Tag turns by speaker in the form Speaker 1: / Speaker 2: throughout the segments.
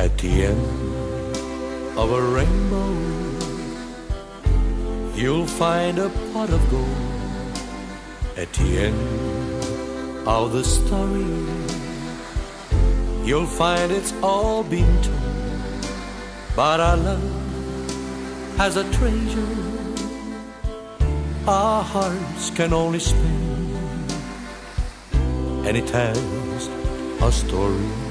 Speaker 1: At the end of a rainbow, you'll find a pot of gold. At the end of the story, you'll find it's all been told. But our love has a treasure our hearts can only spend, and it has a story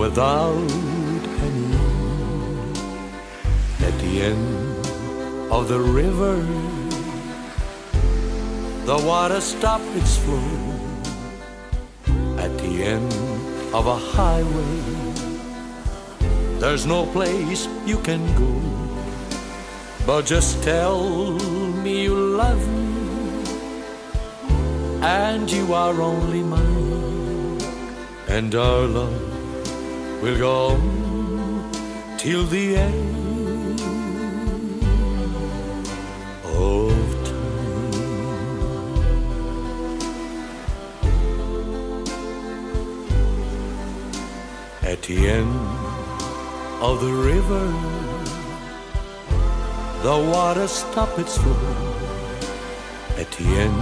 Speaker 1: without any. At the end of the river, the water stopped its flow. At the end of a highway, there's no place you can go. But just tell me you love me, and you are only mine, and our love will go on till the end of time. At the end of the river, the water stopped its flow. At the end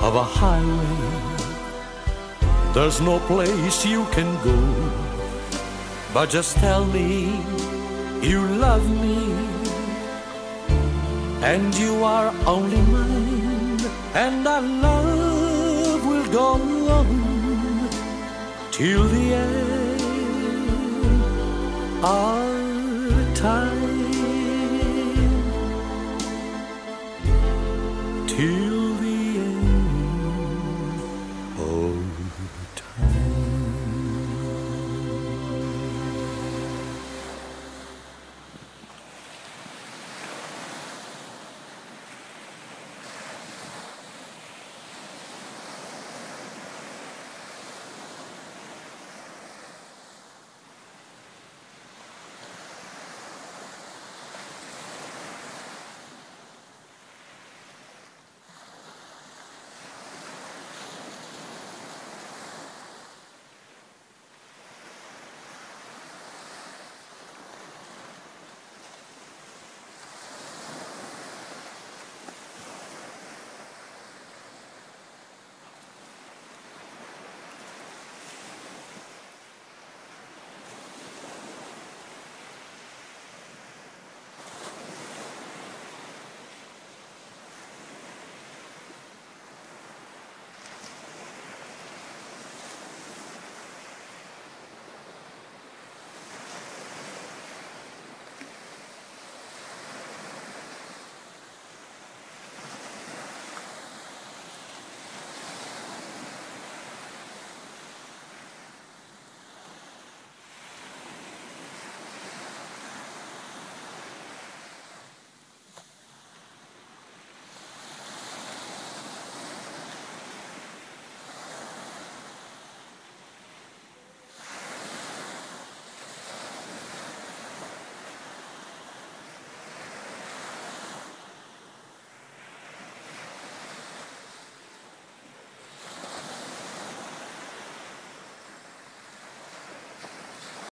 Speaker 1: of a highway, there's no place you can go. But just tell me you love me, and you are only mine, and our love will go on till the end of time. Till